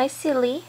Hi, silly.